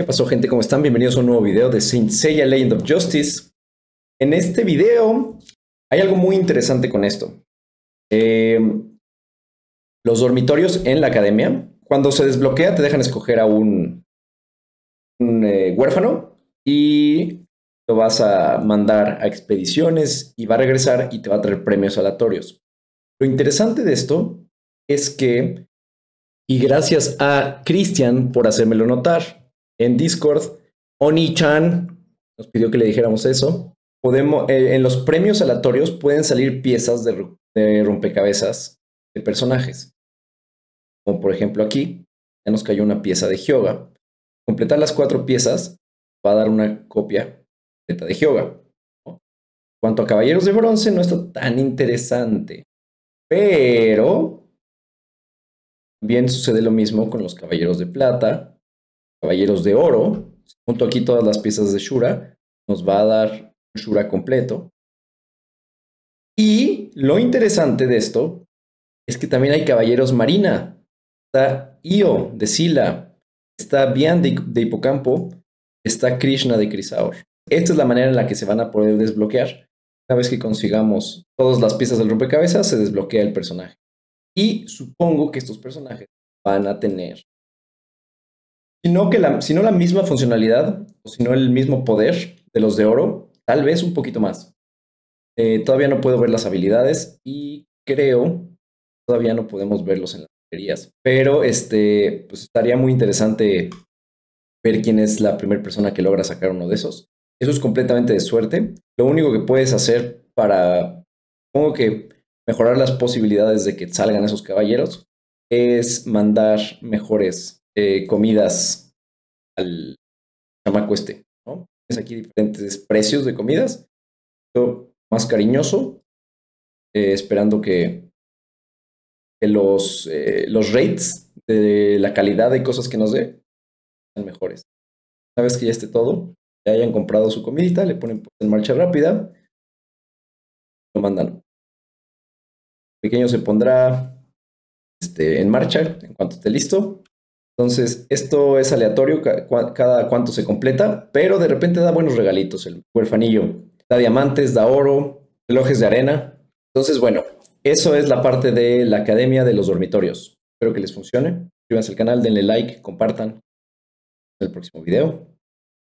¿Qué pasó, gente? ¿Cómo están? Bienvenidos a un nuevo video de Saint Seiya Legend of Justice. En este video hay algo muy interesante con esto. Eh, los dormitorios en la academia, cuando se desbloquea, te dejan escoger a un, eh, huérfano y lo vas a mandar a expediciones y va a regresar y te va a traer premios aleatorios. Lo interesante de esto es que, y gracias a Christian por hacérmelo notar, en Discord, Oni-chan nos pidió que le dijéramos eso. Podemos, eh, en los premios aleatorios pueden salir piezas de, rompecabezas de personajes. Como por ejemplo aquí, ya nos cayó una pieza de Hyoga. Completar las cuatro piezas va a dar una copia completa de Hyoga. Cuanto a Caballeros de Bronce, no está tan interesante. Pero también sucede lo mismo con los Caballeros de Plata Caballeros de Oro, junto aquí todas las piezas de Shura, nos va a dar un Shura completo. Y lo interesante de esto es que también hay Caballeros Marina. Está Io de Sila, está Bian de, Hipocampo, está Krishna de Crisaor. Esta es la manera en la que se van a poder desbloquear. Una vez que consigamos todas las piezas del rompecabezas, se desbloquea el personaje. Y supongo que estos personajes van a tener sino que la, la misma funcionalidad, o si no el mismo poder de los de oro, tal vez un poquito más. Eh, todavía no puedo ver las habilidades y creo todavía no podemos verlos en las baterías. Pero este, pues estaría muy interesante ver quién es la primera persona que logra sacar uno de esos. Eso es completamente de suerte. Lo único que puedes hacer para, supongo que mejorar las posibilidades de que salgan esos caballeros es mandar mejores eh, comidas al chamaco este, ¿no? Aquí diferentes precios de comidas. más cariñoso, eh, esperando que, los, eh, los rates de la calidad de cosas que nos dé sean mejores. Una vez que ya esté todo, ya hayan comprado su comidita, le ponen en marcha rápida, lo mandan. El pequeño se pondrá este, en marcha en cuanto esté listo. Entonces, esto es aleatorio cada cuánto se completa, pero de repente da buenos regalitos el huerfanillo. Da diamantes, da oro, relojes de arena. Entonces, bueno, eso es la parte de la academia de los dormitorios. Espero que les funcione. Suscríbanse al canal, denle like, compartan. el próximo video.